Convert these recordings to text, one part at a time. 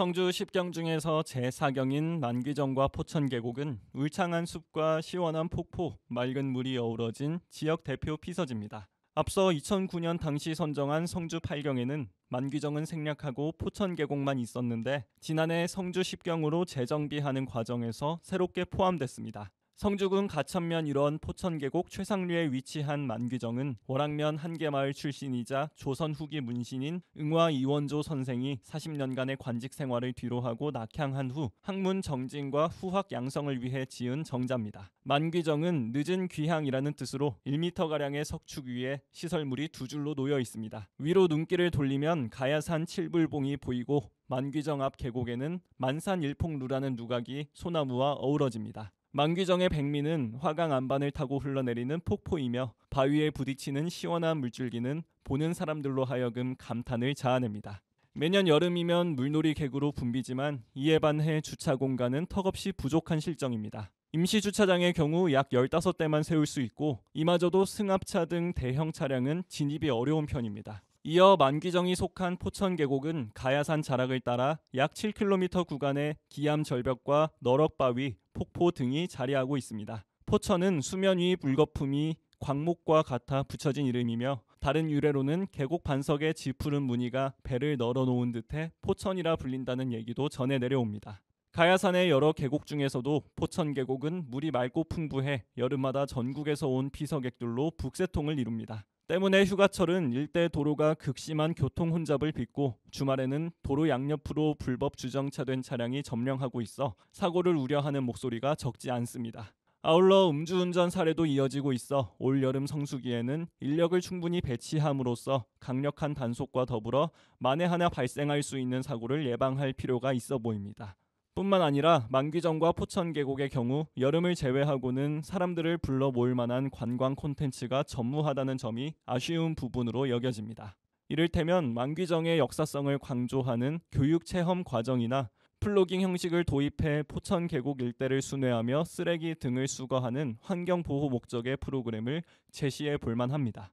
성주 10경 중에서 제4경인 만귀정과 포천계곡은 울창한 숲과 시원한 폭포, 맑은 물이 어우러진 지역 대표 피서지입니다. 앞서 2009년 당시 선정한 성주 8경에는 만귀정은 생략하고 포천계곡만 있었는데 지난해 성주 10경으로 재정비하는 과정에서 새롭게 포함됐습니다. 성주군 가천면 일원 포천계곡 최상류에 위치한 만귀정은 월악면 한계마을 출신이자 조선 후기 문신인 응화 이원조 선생이 40년간의 관직 생활을 뒤로하고 낙향한 후 학문 정진과 후학 양성을 위해 지은 정자입니다. 만귀정은 늦은 귀향이라는 뜻으로 1m가량의 석축 위에 시설물이 두 줄로 놓여 있습니다. 위로 눈길을 돌리면 가야산 칠불봉이 보이고 만귀정 앞 계곡에는 만산 일폭루라는 누각이 소나무와 어우러집니다. 만귀정의 백미는 화강 안반을 타고 흘러내리는 폭포이며 바위에 부딪히는 시원한 물줄기는 보는 사람들로 하여금 감탄을 자아냅니다. 매년 여름이면 물놀이 객으로 붐비지만 이에 반해 주차 공간은 턱없이 부족한 실정입니다. 임시 주차장의 경우 약 15대만 세울 수 있고 이마저도 승합차 등 대형 차량은 진입이 어려운 편입니다. 이어 만귀정이 속한 포천 계곡은 가야산 자락을 따라 약 7km 구간의 기암 절벽과 너럭바위, 폭포 등이 자리하고 있습니다. 포천은 수면 위 물거품이 광목과 같아 붙여진 이름이며 다른 유래로는 계곡 반석의 지푸른 무늬가 배를 널어 놓은 듯해 포천이라 불린다는 얘기도 전해 내려옵니다. 가야산의 여러 계곡 중에서도 포천 계곡은 물이 맑고 풍부해 여름마다 전국에서 온 피서객들로 북새통을 이룹니다. 때문에 휴가철은 일대 도로가 극심한 교통 혼잡을 빚고 주말에는 도로 양옆으로 불법 주정차된 차량이 점령하고 있어 사고를 우려하는 목소리가 적지 않습니다. 아울러 음주운전 사례도 이어지고 있어 올 여름 성수기에는 인력을 충분히 배치함으로써 강력한 단속과 더불어 만에 하나 발생할 수 있는 사고를 예방할 필요가 있어 보입니다. 뿐만 아니라 만귀정과 포천 계곡의 경우 여름을 제외하고는 사람들을 불러 모을 만한 관광 콘텐츠가 전무하다는 점이 아쉬운 부분으로 여겨집니다. 이를테면 만귀정의 역사성을 강조하는 교육 체험 과정이나 플로깅 형식을 도입해 포천 계곡 일대를 순회하며 쓰레기 등을 수거하는 환경 보호 목적의 프로그램을 제시해 볼 만합니다.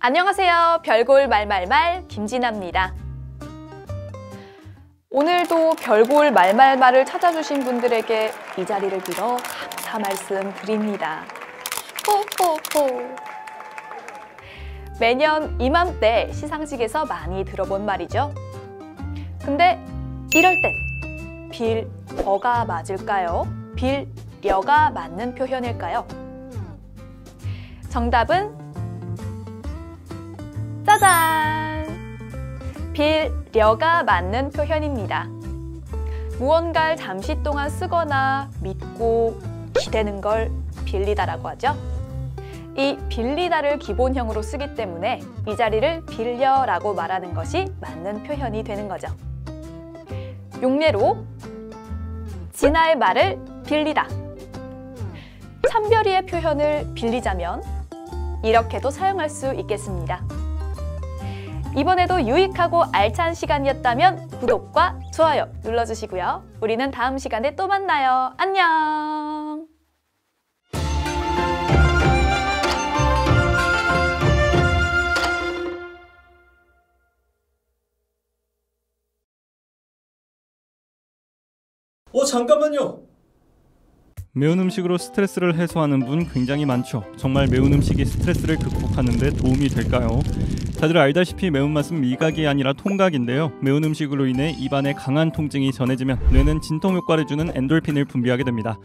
안녕하세요. 별골 말말말 김진아입니다. 오늘도 별골 말말말을 찾아주신 분들에게 이 자리를 빌어 감사 말씀 드립니다. 호호호. 매년 이맘때 시상식에서 많이 들어본 말이죠. 근데 이럴 땐 빌어가 맞을까요? 빌려가 맞는 표현일까요? 정답은 짜잔! 빌려가 맞는 표현입니다. 무언가를 잠시 동안 쓰거나 믿고 기대는 걸 빌리다라고 하죠. 이 빌리다를 기본형으로 쓰기 때문에 이 자리를 빌려라고 말하는 것이 맞는 표현이 되는 거죠. 용례로 진아의 말을 빌리다. 참별이의 표현을 빌리자면 이렇게도 사용할 수 있겠습니다. 이번에도 유익하고 알찬 시간이었다면 구독과 좋아요 눌러주시고요. 우리는 다음 시간에 또 만나요. 안녕! 어 잠깐만요. 매운 음식으로 스트레스를 해소하는 분 굉장히 많죠. 정말 매운 음식이 스트레스를 극복하는데 도움이 될까요? 다들 알다시피 매운맛은 미각이 아니라 통각인데요. 매운 음식으로 인해 입안에 강한 통증이 전해지면 뇌는 진통 효과를 주는 엔돌핀을 분비하게 됩니다.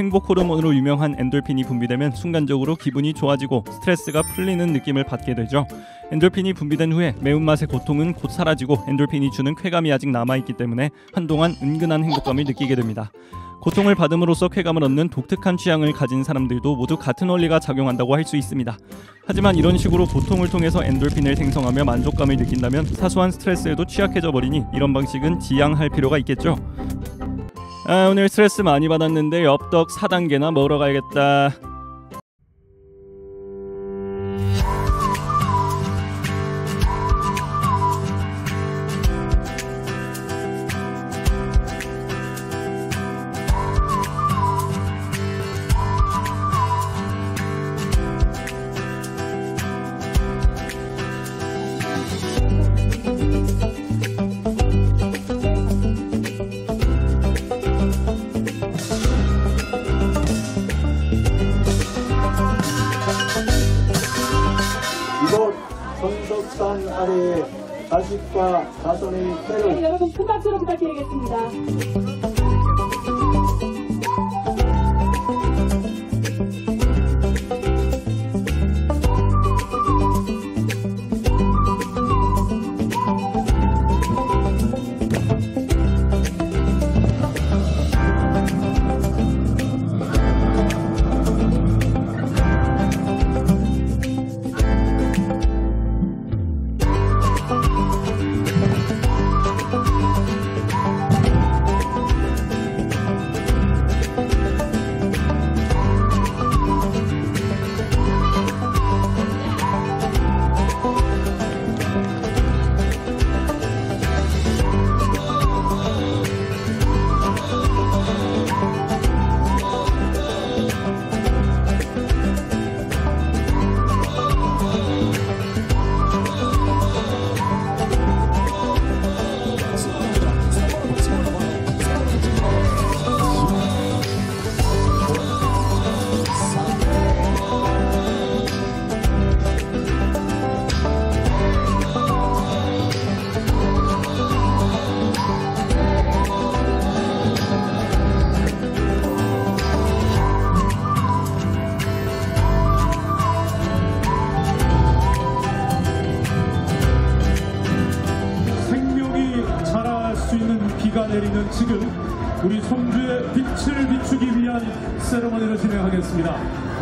행복 호르몬으로 유명한 엔돌핀이 분비되면 순간적으로 기분이 좋아지고 스트레스가 풀리는 느낌을 받게 되죠. 엔돌핀이 분비된 후에 매운맛의 고통은 곧 사라지고 엔돌핀이 주는 쾌감이 아직 남아있기 때문에 한동안 은근한 행복감을 느끼게 됩니다. 고통을 받음으로써 쾌감을 얻는 독특한 취향을 가진 사람들도 모두 같은 원리가 작용한다고 할 수 있습니다. 하지만 이런 식으로 고통을 통해서 엔돌핀을 생성하며 만족감을 느낀다면 사소한 스트레스에도 취약해져 버리니 이런 방식은 지양할 필요가 있겠죠. 아, 오늘 스트레스 많이 받았는데 엽떡 4단계나 먹으러 가야겠다.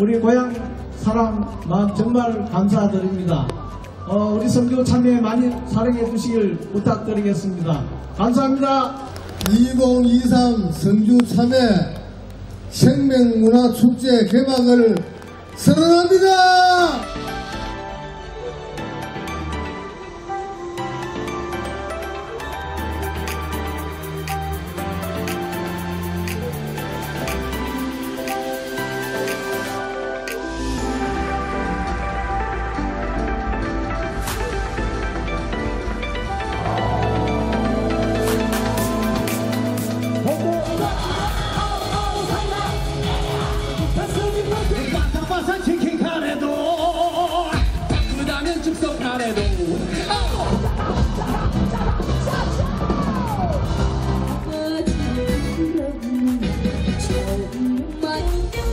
우리 고향 사람 마음 정말 감사드립니다. 어, 우리 성교 참여 많이 사랑해 주시길 부탁드리겠습니다. 감사합니다. 2023 성주 3회 생명문화축제 개막을 선언합니다. 아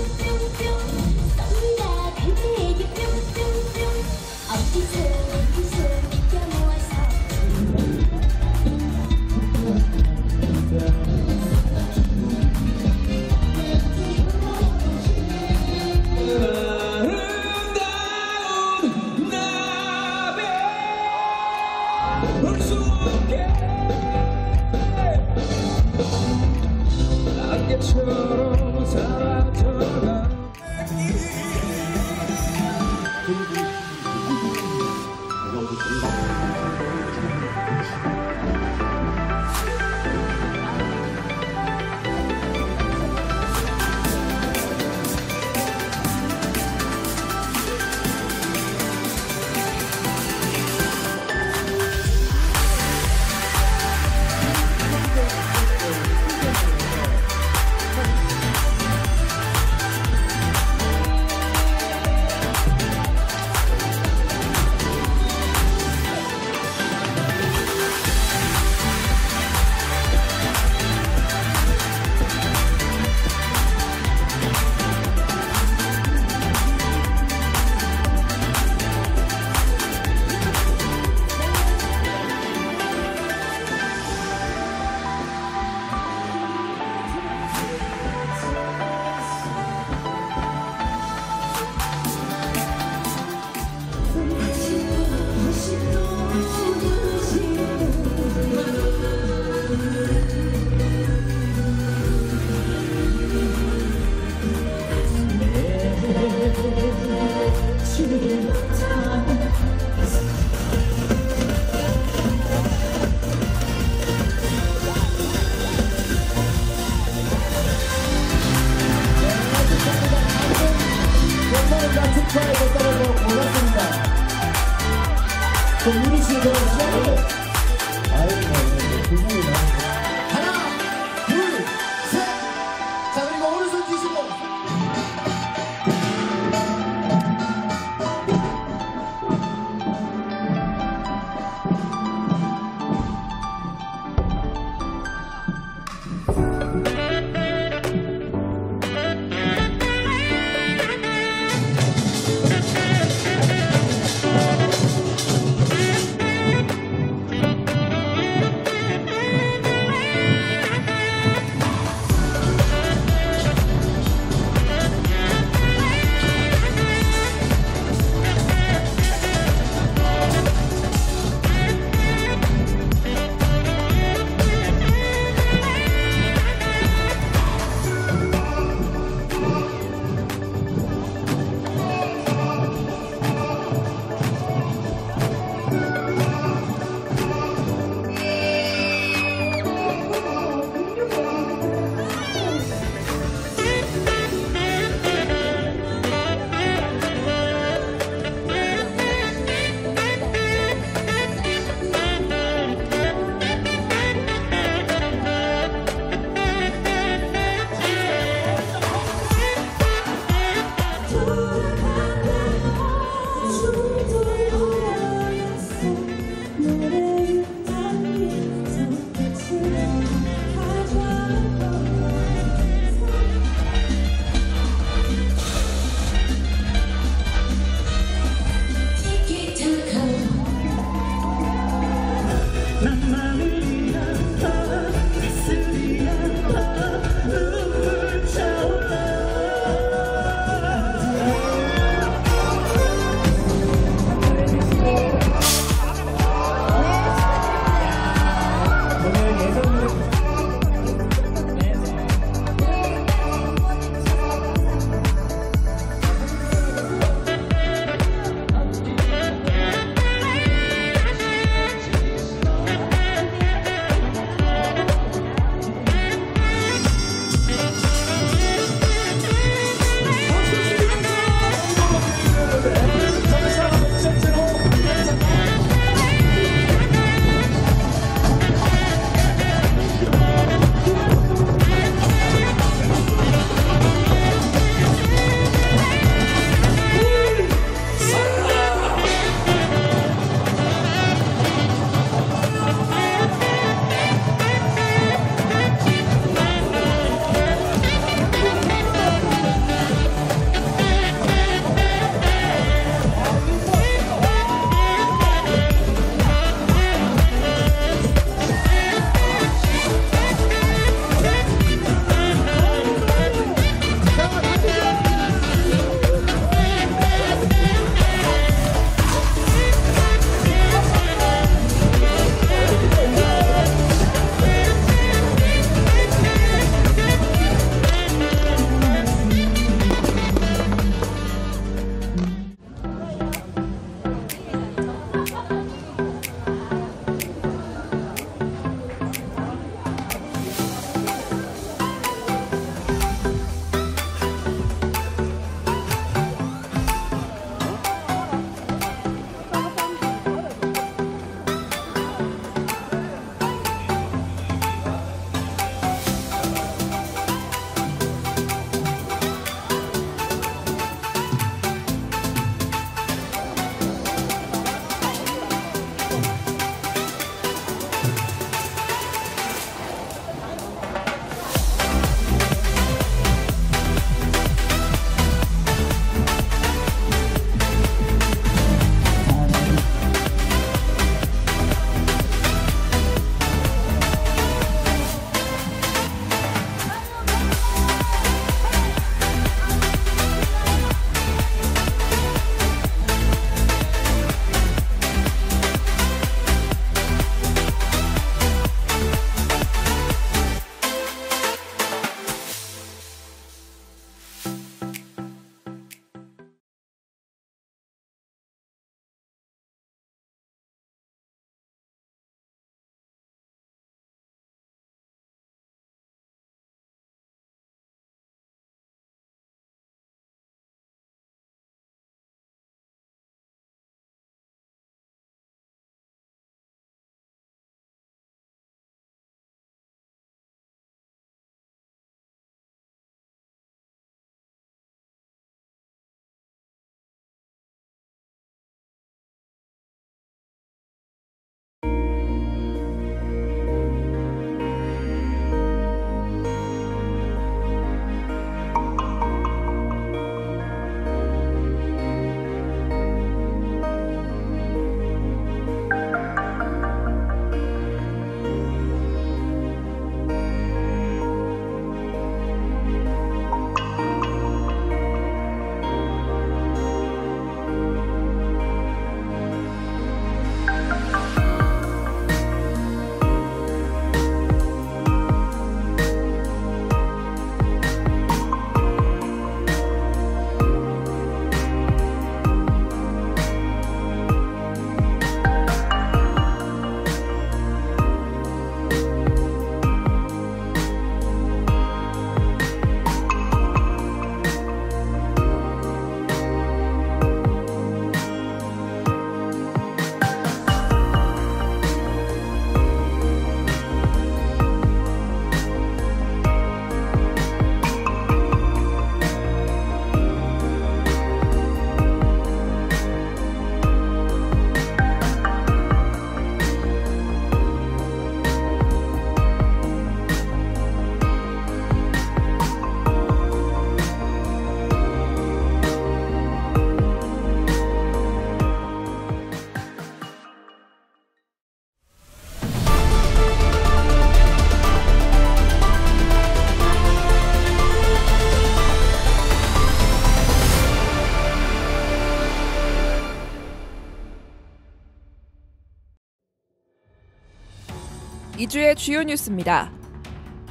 이주의 주요 뉴스입니다.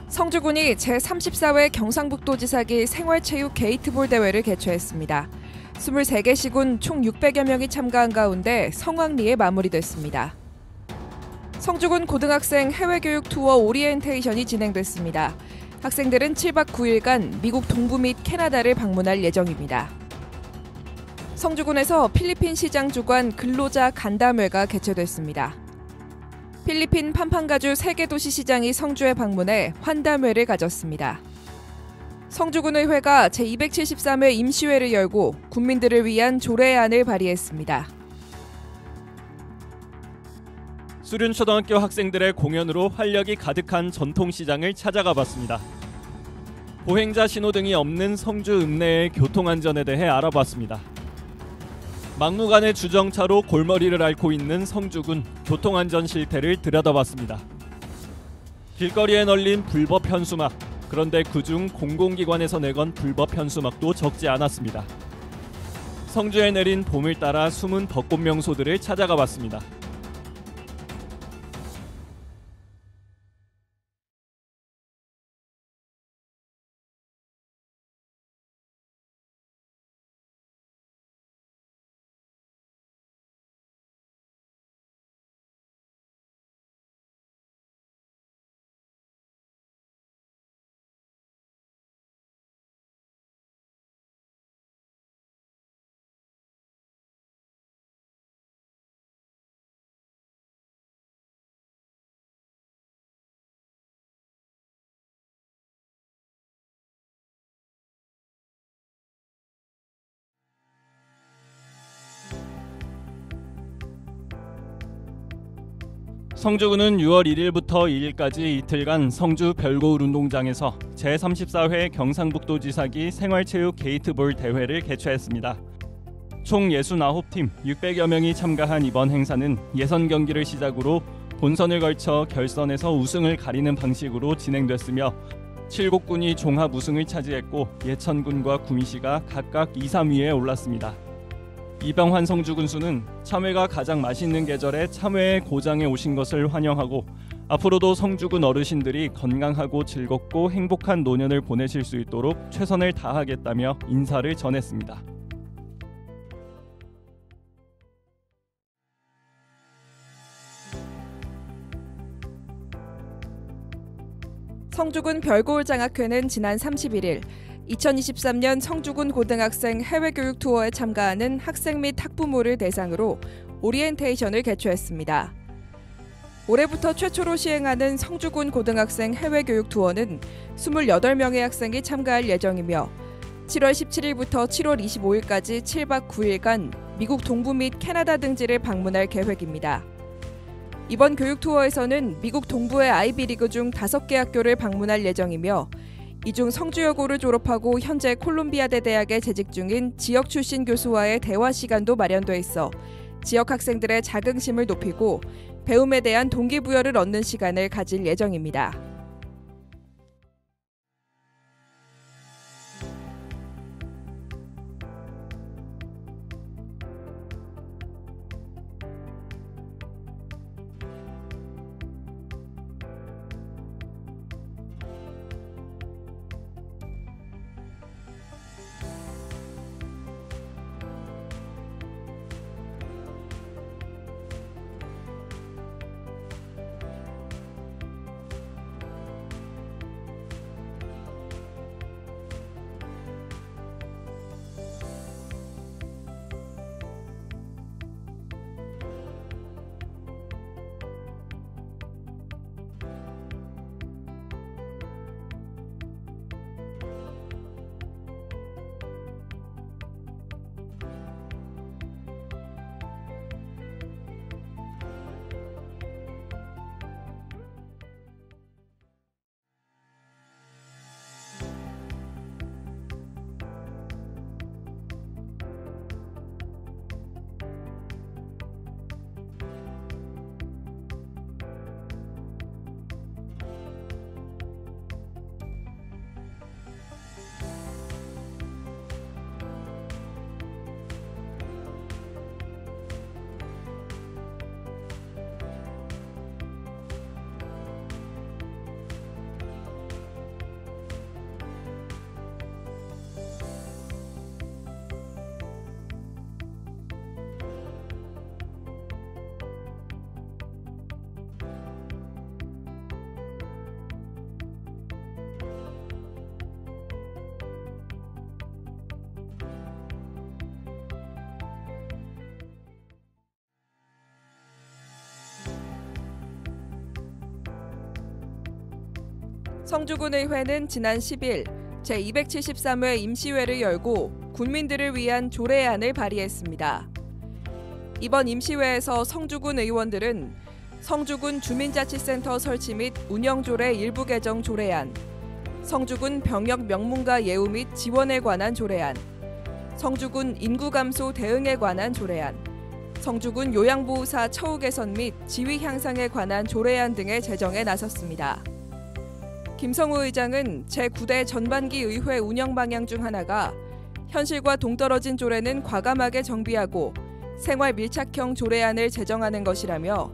성주군이 제34회 경상북도지사기 생활체육 게이트볼 대회를 개최했습니다. 23개 시군 총 600여 명이 참가한 가운데 성황리에 마무리됐습니다. 성주군 고등학생 해외교육 투어 오리엔테이션이 진행됐습니다. 학생들은 7박 9일간 미국 동부 및 캐나다를 방문할 예정입니다. 성주군에서 필리핀 시장 주관 근로자 간담회가 개최됐습니다. 필리핀 팜판가주 세계도시 시장이 성주에 방문해 환담회를 가졌습니다. 성주군의회가 제273회 임시회를 열고 국민들을 위한 조례안을 발의했습니다. 수륜초등학교 학생들의 공연으로 활력이 가득한 전통시장을 찾아가 봤습니다. 보행자 신호등이 없는 성주 읍내의 교통안전에 대해 알아봤습니다. 막무가내 주정차로 골머리를 앓고 있는 성주군 교통안전 실태를 들여다봤습니다. 길거리에 널린 불법 현수막, 그런데 그중 공공기관에서 내건 불법 현수막도 적지 않았습니다. 성주에 내린 봄을 따라 숨은 벚꽃 명소들을 찾아가 봤습니다. 성주군은 6월 1일부터 2일까지 이틀간 성주 별고울 운동장에서 제34회 경상북도지사기 생활체육 게이트볼 대회를 개최했습니다. 총 69팀 600여 명이 참가한 이번 행사는 예선 경기를 시작으로 본선을 걸쳐 결선에서 우승을 가리는 방식으로 진행됐으며 7곡군이 종합 우승을 차지했고 예천군과 구미시가 각각 2, 3위에 올랐습니다. 이병환 성주 군수는 참외가 가장 맛있는 계절에 참외의 고장에 오신 것을 환영하고 앞으로도 성주군 어르신들이 건강하고 즐겁고 행복한 노년을 보내실 수 있도록 최선을 다하겠다며 인사를 전했습니다. 성주군 별고울 장학회는 지난 31일 2023년 성주군 고등학생 해외교육 투어에 참가하는 학생 및 학부모를 대상으로 오리엔테이션을 개최했습니다. 올해부터 최초로 시행하는 성주군 고등학생 해외교육 투어는 28명의 학생이 참가할 예정이며 7월 17일부터 7월 25일까지 7박 9일간 미국 동부 및 캐나다 등지를 방문할 계획입니다. 이번 교육 투어에서는 미국 동부의 아이비리그 중 5개 학교를 방문할 예정이며 이중 성주여고를 졸업하고 현재 콜롬비아대 대학에 재직 중인 지역 출신 교수와의 대화 시간도 마련돼 있어 지역 학생들의 자긍심을 높이고 배움에 대한 동기부여를 얻는 시간을 가질 예정입니다. 성주군의회는 지난 10일 제273회 임시회를 열고 국민들을 위한 조례안을 발의했습니다. 이번 임시회에서 성주군 의원들은 성주군 주민자치센터 설치 및 운영조례 일부 개정 조례안, 성주군 병역 명문가 예우 및 지원에 관한 조례안, 성주군 인구 감소 대응에 관한 조례안, 성주군 요양보호사 처우 개선 및 지위 향상에 관한 조례안 등의 제정에 나섰습니다. 김성우 의장은 제9대 전반기 의회 운영 방향 중 하나가 현실과 동떨어진 조례는 과감하게 정비하고 생활 밀착형 조례안을 제정하는 것이라며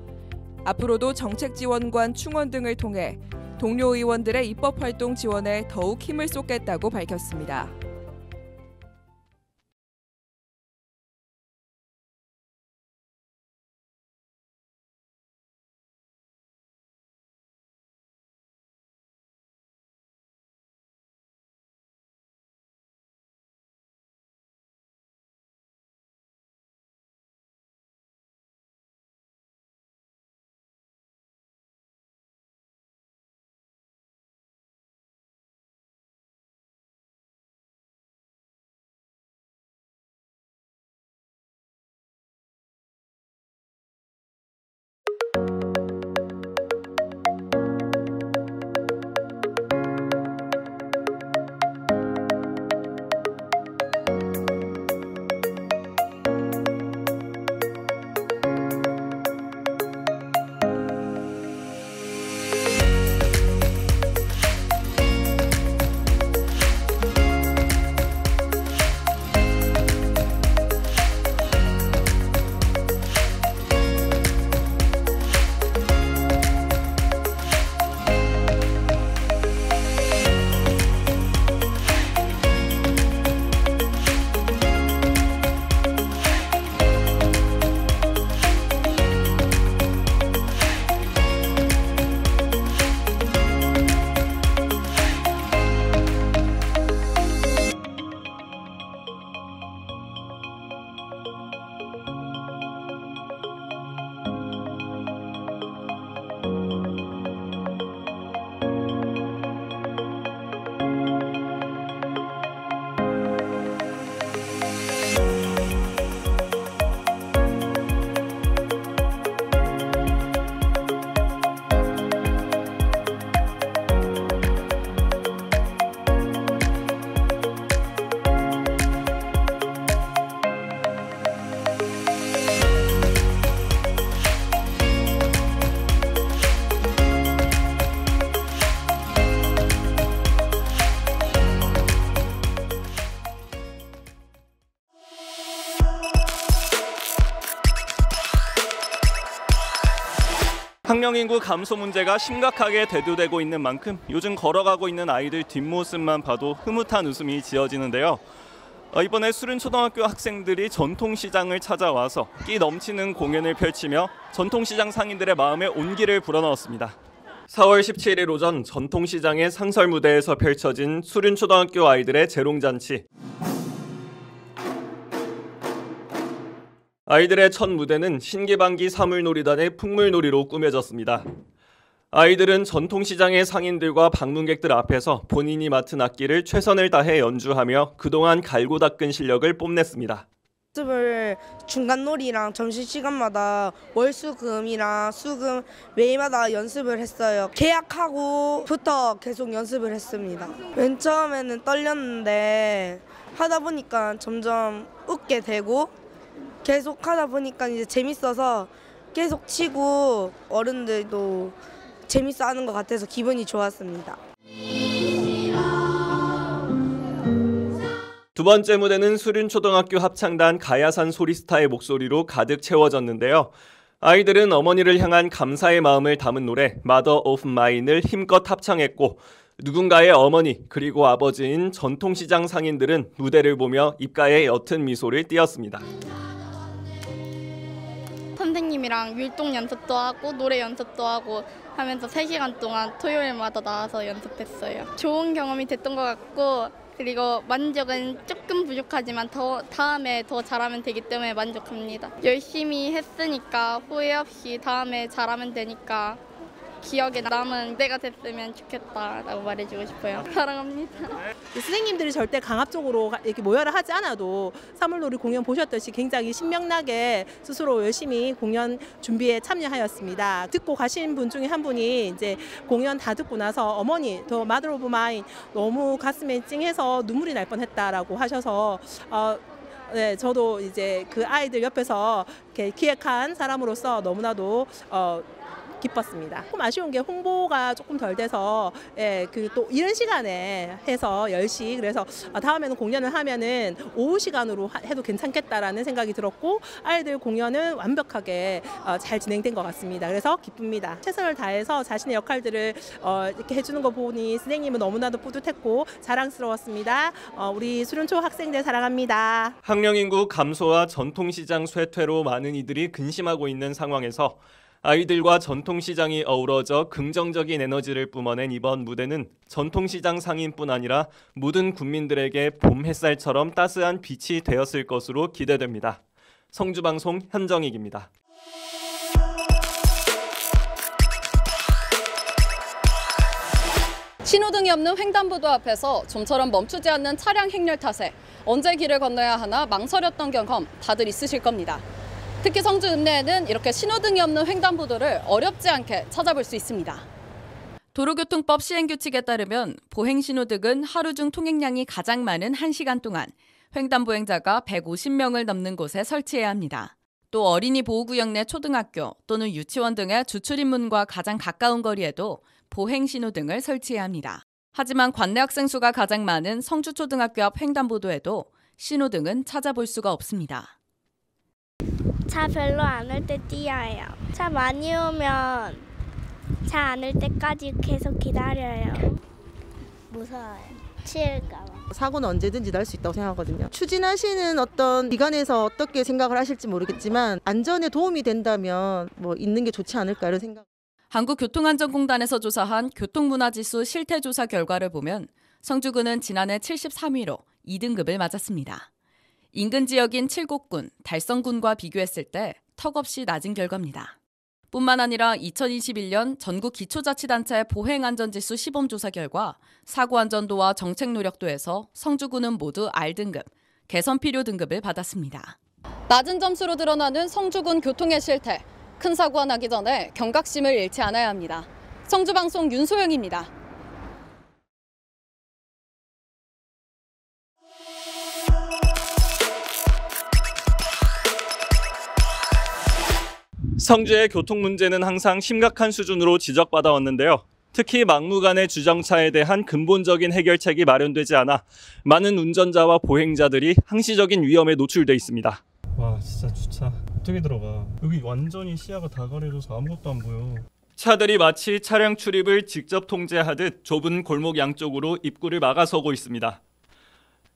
앞으로도 정책 지원관 충원 등을 통해 동료 의원들의 입법 활동 지원에 더욱 힘을 쏟겠다고 밝혔습니다. 학령 인구 감소 문제가 심각하게 대두되고 있는 만큼 요즘 걸어가고 있는 아이들 뒷모습만 봐도 흐뭇한 웃음이 지어지는데요. 어, 이번에 수른 초등학교 학생들이 전통시장을 찾아와서 끼 넘치는 공연을 펼치며 전통시장 상인들의 마음에 온기를 불어넣었습니다. 4월 17일 오전 전통시장의 상설 무대에서 펼쳐진 수륜 초등학교 아이들의 재롱잔치. 아이들의 첫 무대는 신기방기 사물놀이단의 풍물놀이로 꾸며졌습니다. 아이들은 전통시장의 상인들과 방문객들 앞에서 본인이 맡은 악기를 최선을 다해 연주하며 그동안 갈고 닦은 실력을 뽐냈습니다. 연습을 중간놀이랑 점심시간마다 월수금이랑 수금 매일마다 연습을 했어요. 계약하고부터 계속 연습을 했습니다. 맨 처음에는 떨렸는데 하다 보니까 점점 웃게 되고 계속 하다 보니까 이제 재밌어서 계속 치고 어른들도 재밌어 하는 것 같아서 기분이 좋았습니다. 두 번째 무대는 수륜 초등학교 합창단 가야산 소리스타의 목소리로 가득 채워졌는데요. 아이들은 어머니를 향한 감사의 마음을 담은 노래 Mother of Mine을 힘껏 합창했고 누군가의 어머니 그리고 아버지인 전통시장 상인들은 무대를 보며 입가에 옅은 미소를 띄었습니다. 선생님이랑 율동 연습도 하고 노래 연습도 하고 하면서 3시간 동안 토요일마다 나와서 연습했어요. 좋은 경험이 됐던 것 같고 그리고 만족은 조금 부족하지만 더 다음에 더 잘하면 되기 때문에 만족합니다. 열심히 했으니까 후회 없이 다음에 잘하면 되니까 기억에 남은 때가 됐으면 좋겠다라고 말해주고 싶어요. 사랑합니다. 선생님들이 절대 강압적으로 이렇게 모여라 하지 않아도 사물놀이 공연 보셨듯이 굉장히 신명나게 스스로 열심히 공연 준비에 참여하였습니다. 듣고 가신 분 중에 한 분이 이제 공연 다 듣고 나서 어머니 the Mother of Mine 너무 가슴에 찡해서 눈물이 날 뻔했다라고 하셔서 어, 네, 저도 이제 그 아이들 옆에서 이렇게 기획한 사람으로서 너무나도 어, 기뻤습니다. 조금 아쉬운 게 홍보가 조금 덜 돼서 예, 그 또 이런 시간에 해서 10시 그래서 아, 다음에는 공연을 하면은 오후 시간으로 하- 해도 괜찮겠다라는 생각이 들었고 아이들 공연은 완벽하게 어, 잘 진행된 것 같습니다. 그래서 기쁩니다. 최선을 다해서 자신의 역할들을 어, 이렇게 해주는 거 보니 선생님은 너무나도 뿌듯했고 자랑스러웠습니다. 어, 우리 수련초 학생들 사랑합니다. 학령 인구 감소와 전통시장 쇠퇴로 많은 이들이 근심하고 있는 상황에서 아이들과 전통시장이 어우러져 긍정적인 에너지를 뿜어낸 이번 무대는 전통시장 상인뿐 아니라 모든 국민들에게 봄 햇살처럼 따스한 빛이 되었을 것으로 기대됩니다. 성주방송 현정익입니다. 신호등이 없는 횡단보도 앞에서 좀처럼 멈추지 않는 차량 행렬 탓에 언제 길을 건너야 하나 망설였던 경험 다들 있으실 겁니다. 특히 성주 읍내에는 이렇게 신호등이 없는 횡단보도를 어렵지 않게 찾아볼 수 있습니다. 도로교통법 시행규칙에 따르면 보행 신호등은 하루 중 통행량이 가장 많은 1시간 동안 횡단보행자가 150명을 넘는 곳에 설치해야 합니다. 또 어린이 보호구역 내 초등학교 또는 유치원 등의 주출입문과 가장 가까운 거리에도 보행 신호등을 설치해야 합니다. 하지만 관내 학생 수가 가장 많은 성주초등학교 앞 횡단보도에도 신호등은 찾아볼 수가 없습니다. 차 별로 안 올 때 뛰어요. 차 많이 오면 차 안 올 때까지 계속 기다려요. 무서워요. 치일까 봐. 사고는 언제든지 날 수 있다고 생각하거든요. 추진하시는 어떤 기관에서 어떻게 생각을 하실지 모르겠지만 안전에 도움이 된다면 뭐 있는 게 좋지 않을까 이런 생각. 한국교통안전공단에서 조사한 교통문화지수 실태조사 결과를 보면 성주구는 지난해 73위로 2등급을 맞았습니다. 인근 지역인 칠곡군, 달성군과 비교했을 때 턱없이 낮은 결과입니다. 뿐만 아니라 2021년 전국 기초자치단체 보행안전지수 시범조사 결과 사고안전도와 정책 노력도에서 성주구는 모두 R등급, 개선 필요 등급을 받았습니다. 낮은 점수로 드러나는 성주군 교통의 실태. 큰 사고가 나기 전에 경각심을 잃지 않아야 합니다. 성주방송 윤소영입니다. 성주의 교통 문제는 항상 심각한 수준으로 지적받아 왔는데요. 특히 막무가내 주정차에 대한 근본적인 해결책이 마련되지 않아 많은 운전자와 보행자들이 항시적인 위험에 노출돼 있습니다. 와 진짜 주차 어떻게 들어가? 여기 완전히 시야가 다 가려져서 아무것도 안 보여. 차들이 마치 차량 출입을 직접 통제하듯 좁은 골목 양쪽으로 입구를 막아서고 있습니다.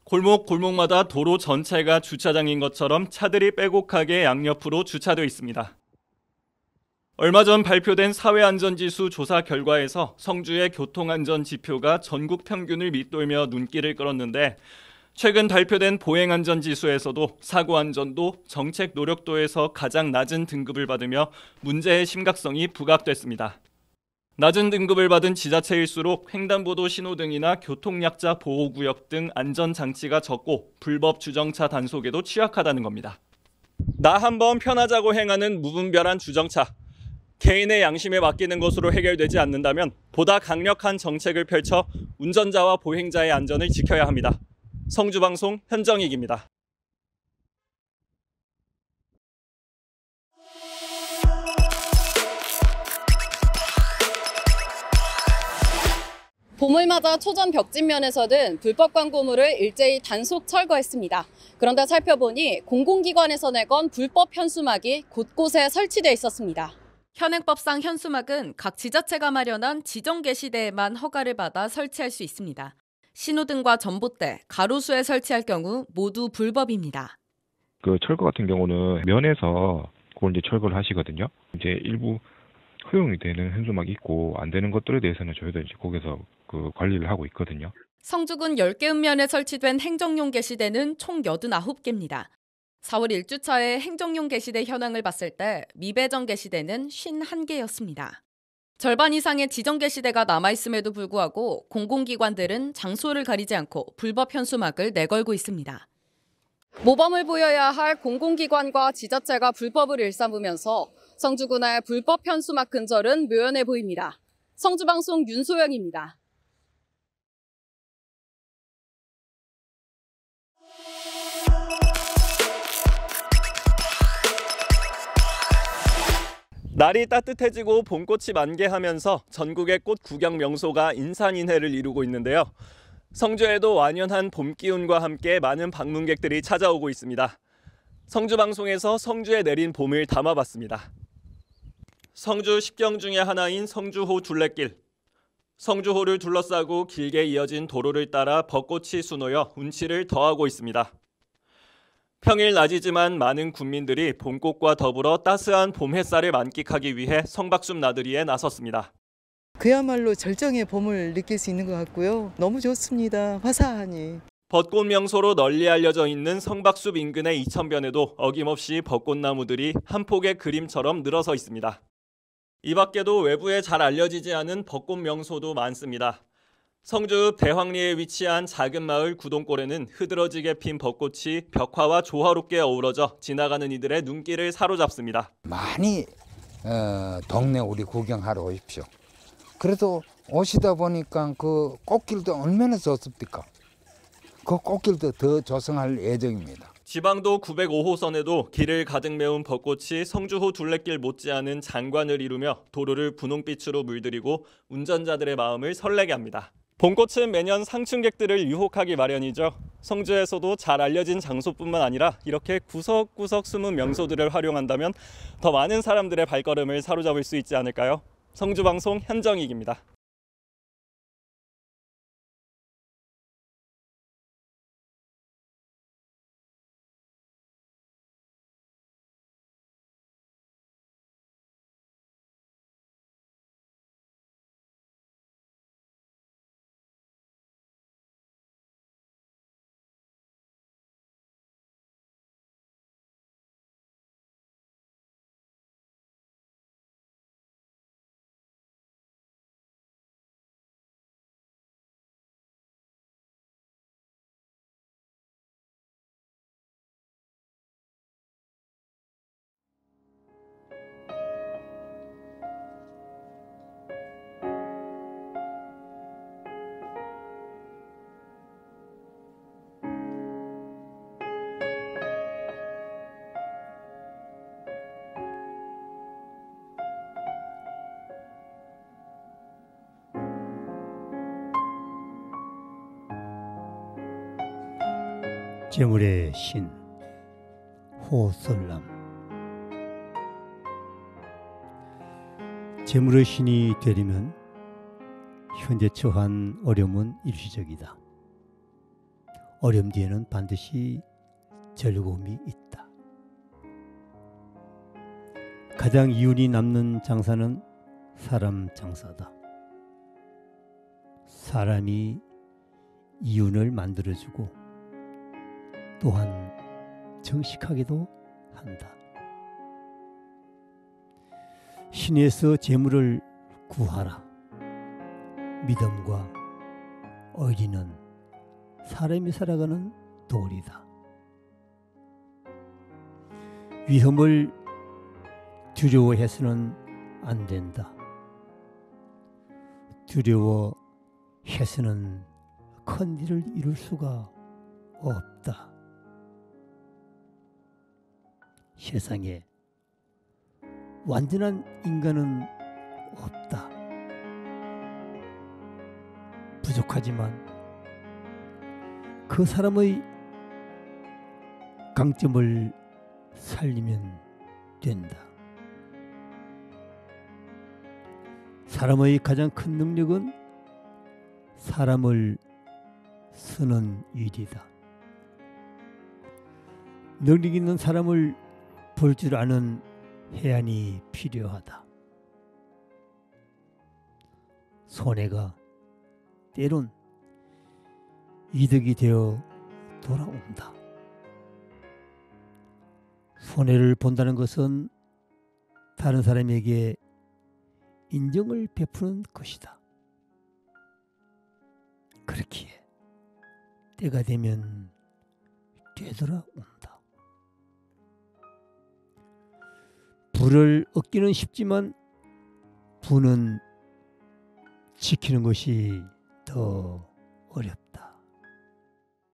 골목 골목마다 도로 전체가 주차장인 것처럼 차들이 빼곡하게 양옆으로 주차되어 있습니다. 얼마 전 발표된 사회안전지수 조사 결과에서 성주의 교통안전 지표가 전국 평균을 밑돌며 눈길을 끌었는데 최근 발표된 보행안전지수에서도 사고안전도 정책 노력도에서 가장 낮은 등급을 받으며 문제의 심각성이 부각됐습니다. 낮은 등급을 받은 지자체일수록 횡단보도 신호등이나 교통약자 보호구역 등 안전장치가 적고 불법 주정차 단속에도 취약하다는 겁니다. 나 한 번 편하자고 행하는 무분별한 주정차. 개인의 양심에 맡기는 것으로 해결되지 않는다면 보다 강력한 정책을 펼쳐 운전자와 보행자의 안전을 지켜야 합니다. 성주방송 현정익입니다. 봄을 맞아 초전 벽진면에서는 불법 광고물을 일제히 단속 철거했습니다. 그런데 살펴보니 공공기관에서 내건 불법 현수막이 곳곳에 설치돼 있었습니다. 현행법상 현수막은 각 지자체가 마련한 지정 게시대에만 허가를 받아 설치할 수 있습니다. 신호등과 전봇대, 가로수에 설치할 경우 모두 불법입니다. 그 철거 같은 경우는 면에서 그걸 이제 철거를 하시거든요. 이제 일부 허용이 되는 현수막이 있고 안 되는 것들에 대해서는 저희도 이제 거기서 그 관리를 하고 있거든요. 성주군 10개 읍면에 설치된 행정용 게시대는 총 89개입니다. 4월 1주차에 행정용 게시대 현황을 봤을 때 미배정 게시대는 51개였습니다. 절반 이상의 지정계 시대가 남아있음에도 불구하고 공공기관들은 장소를 가리지 않고 불법 현수막을 내걸고 있습니다. 모범을 보여야 할 공공기관과 지자체가 불법을 일삼으면서 성주군의 불법 현수막 근절은 묘연해 보입니다. 성주방송 윤소영입니다. 날이 따뜻해지고 봄꽃이 만개하면서 전국의 꽃 구경 명소가 인산인해를 이루고 있는데요. 성주에도 완연한 봄 기운과 함께 많은 방문객들이 찾아오고 있습니다. 성주 방송에서 성주에 내린 봄을 담아봤습니다. 성주 10경 중에 하나인 성주호 둘레길. 성주호를 둘러싸고 길게 이어진 도로를 따라 벚꽃이 수놓여 운치를 더하고 있습니다. 평일 낮이지만 많은 군민들이 봄꽃과 더불어 따스한 봄 햇살을 만끽하기 위해 성박숲 나들이에 나섰습니다. 그야말로 절정의 봄을 느낄 수 있는 것 같고요. 너무 좋습니다. 화사하니. 벚꽃 명소로 널리 알려져 있는 성박숲 인근의 이천변에도 어김없이 벚꽃나무들이 한 폭의 그림처럼 늘어서 있습니다. 이 밖에도 외부에 잘 알려지지 않은 벚꽃 명소도 많습니다. 성주 대황리에 위치한 작은 마을 구동골에는 흐드러지게 핀 벚꽃이 벽화와 조화롭게 어우러져 지나가는 이들의 눈길을 사로잡습니다. 많이 어, 동네 우리 구경하러 오십시오. 그래도 오시다 보니까 그 꽃길도 얼마나 좋습니까? 그 꽃길도 더 조성할 예정입니다. 지방도 905호선에도 길을 가득 메운 벚꽃이 성주호 둘레길 못지않은 장관을 이루며 도로를 분홍빛으로 물들이고 운전자들의 마음을 설레게 합니다. 봄꽃은 매년 상층객들을 유혹하기 마련이죠. 성주에서도 잘 알려진 장소뿐만 아니라 이렇게 구석구석 숨은 명소들을 활용한다면 더 많은 사람들의 발걸음을 사로잡을 수 있지 않을까요? 성주방송 현정익입니다. 재물의 신 호설람 재물의 신이 되려면 현재 처한 어려움은 일시적이다. 어려움 뒤에는 반드시 즐거움이 있다. 가장 이윤이 남는 장사는 사람 장사다. 사람이 이윤을 만들어주고 또한 정식하기도 한다. 신에서 재물을 구하라. 믿음과 의리는 사람이 살아가는 도리다. 위험을 두려워해서는 안 된다. 두려워해서는 큰 일을 이룰 수가 없다. 세상에 완전한 인간은 없다. 부족하지만 그 사람의 강점을 살리면 된다. 사람의 가장 큰 능력은 사람을 쓰는 일이다. 능력 있는 사람을 볼 줄 아는 해안이 필요하다. 손해가 때론 이득이 되어 돌아온다. 손해를 본다는 것은 다른 사람에게 인정을 베푸는 것이다. 그렇기에 때가 되면 되돌아온다. 불을 얻기는 쉽지만 부는 지키는 것이 더 어렵다.